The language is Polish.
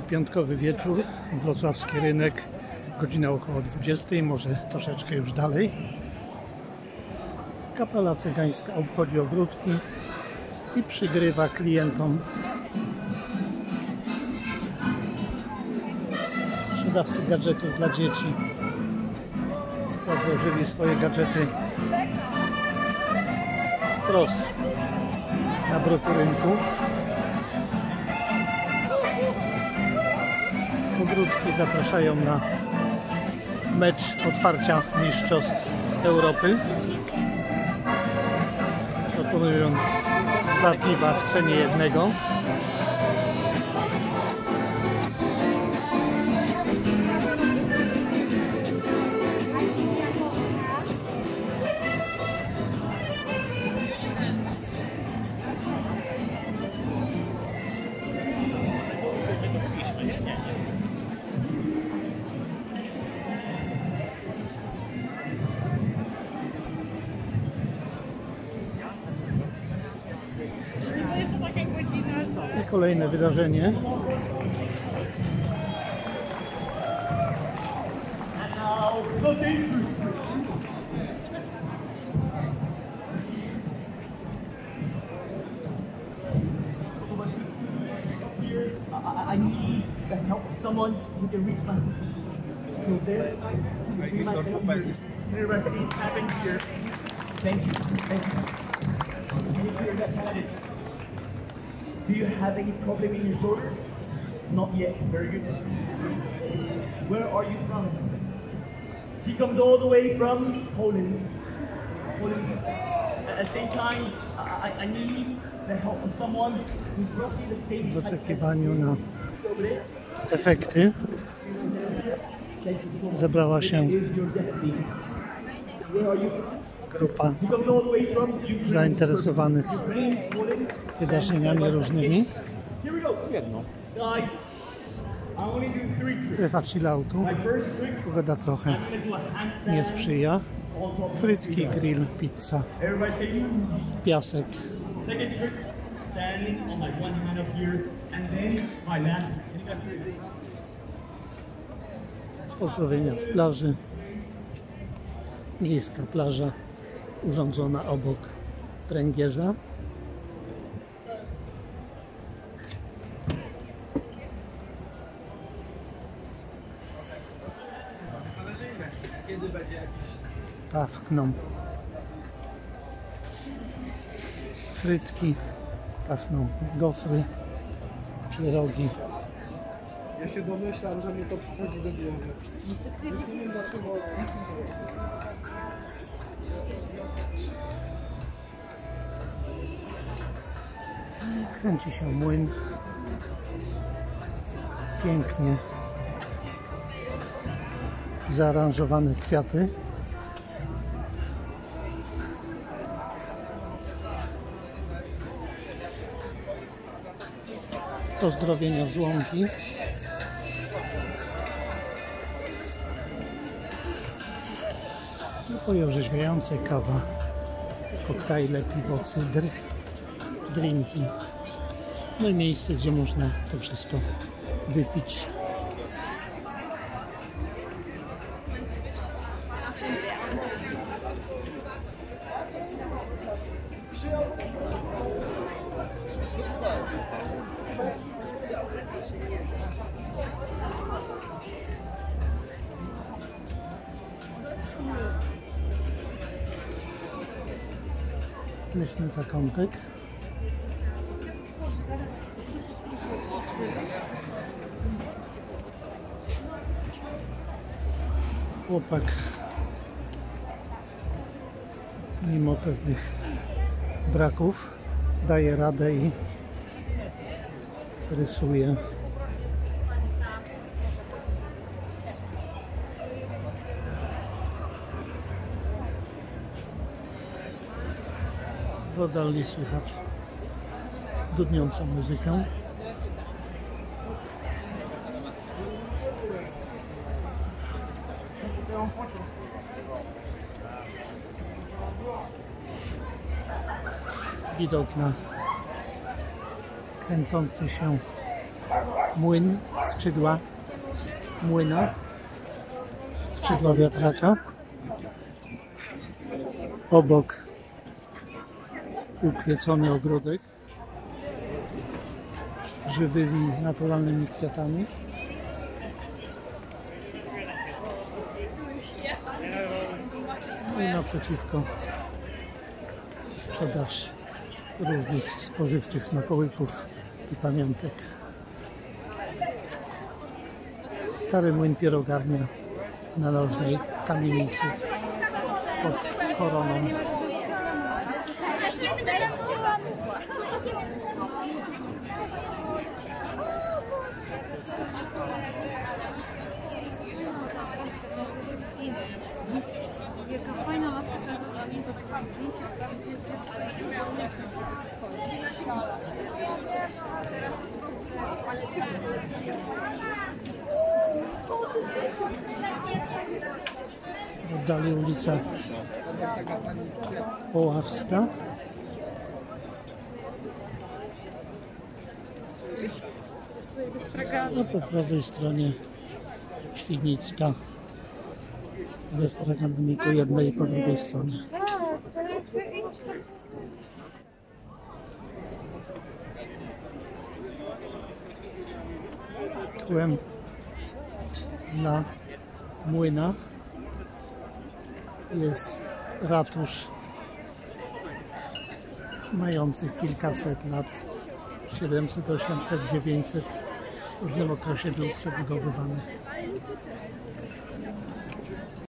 Piątkowy wieczór, wrocławski rynek, godzina około 20, może troszeczkę już dalej. Kapela cygańska obchodzi ogródki i przygrywa klientom. Sprzedawcy gadżetów dla dzieci rozłożyli swoje gadżety wprost na bruku rynku. Ogródki zapraszają na mecz otwarcia Mistrzostw Europy. Proponują dwa piwa w cenie jednego. Kolejne wydarzenie. I, I need the help of someone who can reach my. So there, I do myself here. Everybody, please happen here. Thank you, thank you. Can you hear that Do you have any problem in your shoulders? Not yet. Very good. Where are you from? He comes all the way from Poland. Poland. At the same time, I, I, need the help of someone who's roughly the same W height as oczekiwaniu na efekty Thank you so much. zebrała się Grupa zainteresowanych wydarzeniami różnymi. Tricks. Strefa chilloutu. Pogoda trochę nie sprzyja. Frytki, grill, pizza, piasek. Pozdrowienia z plaży. Miejska plaża urządzona obok pręgierza. Pachną. Frytki, pachną gofry, pierogi. Ja się domyślam, że mnie to przychodzi do głowy. Kręci się młyn. Pięknie zaaranżowane kwiaty. Pozdrowienia z łąki. Napoje orzeźwiające, kawa, koktajle, piwo, cydr, drinki. No i miejsce, gdzie można to wszystko wypić. Leśny zakątek. Chłopak mimo pewnych braków daje radę i rysuje. W oddali słychać dudniącą muzykę. Widok na kręcący się młyn, skrzydła młyna, skrzydła wiatraka. Obok ukwiecony ogródek żywymi, naturalnymi kwiatami. No i naprzeciwko sprzedaż różnych spożywczych smakołyków i pamiątek. Stary młyn pierogarnia w narożnej kamienicy pod koroną. Jaka fajna laska, trzeba zrobić Dalej ulica Oławska. A po prawej stronie Świdnicka ze straganami po jednej i po drugiej stronie. Tłem dla młyna. Jest ratusz mający kilkaset lat. 700, 800, 900 w różnym okresie był przebudowywany.